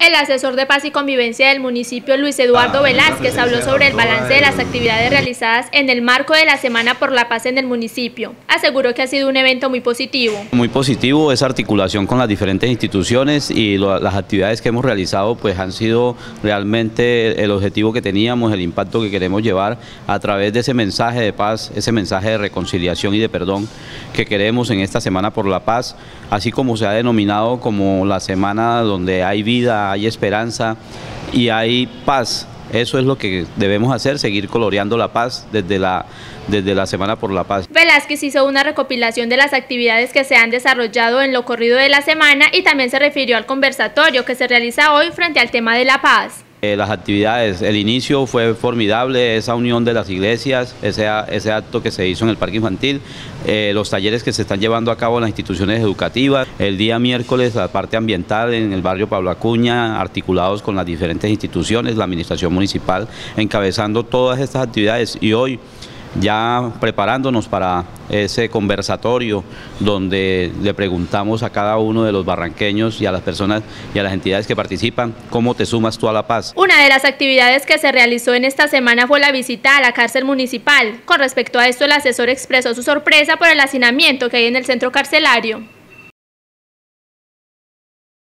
El asesor de paz y convivencia del municipio, Luis Eduardo Velázquez, habló sobre el balance de las actividades realizadas en el marco de la Semana por la Paz en el municipio. Aseguró que ha sido un evento muy positivo. Muy positivo, esa articulación con las diferentes instituciones y las actividades que hemos realizado pues han sido realmente el objetivo que teníamos, el impacto que queremos llevar a través de ese mensaje de paz, ese mensaje de reconciliación y de perdón que queremos en esta Semana por la Paz, así como se ha denominado como la semana donde hay hay esperanza y hay paz. Eso es lo que debemos hacer, seguir coloreando la paz desde la, desde la Semana por la Paz. Velázquez hizo una recopilación de las actividades que se han desarrollado en lo corrido de la semana y también se refirió al conversatorio que se realiza hoy frente al tema de la paz. Eh, las actividades, el inicio fue formidable, esa unión de las iglesias, ese, ese acto que se hizo en el parque infantil, eh, los talleres que se están llevando a cabo en las instituciones educativas, el día miércoles la parte ambiental en el barrio Pablo Acuña, articulados con las diferentes instituciones, la administración municipal, encabezando todas estas actividades y hoy ya preparándonos para ese conversatorio donde le preguntamos a cada uno de los barranqueños y a las personas y a las entidades que participan cómo te sumas tú a la paz. Una de las actividades que se realizó en esta semana fue la visita a la cárcel municipal. Con respecto a esto, el asesor expresó su sorpresa por el hacinamiento que hay en el centro carcelario.